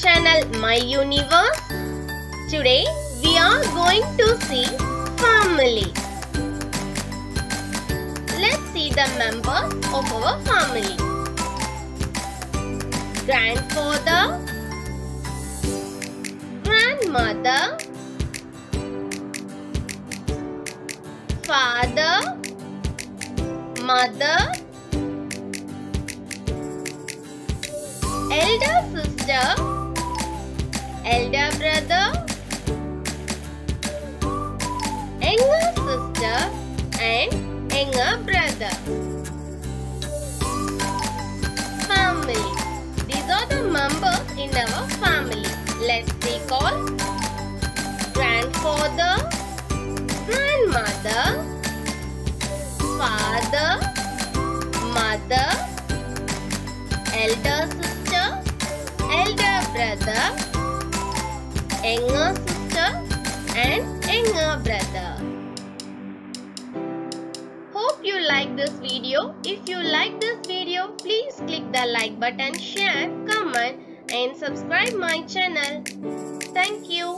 channel My Universe. Today we are going to see family. Let's see the members of our family. Grandfather, grandmother, father, mother, elder sister, elder brother, younger sister, and younger brother. Family. These are the members in our family. Let's recall grandfather, grandmother, father, mother, elder sister, younger sister, and younger brother. Hope you like this video. If you like this video, please click the like button, share, comment, and subscribe my channel. Thank you.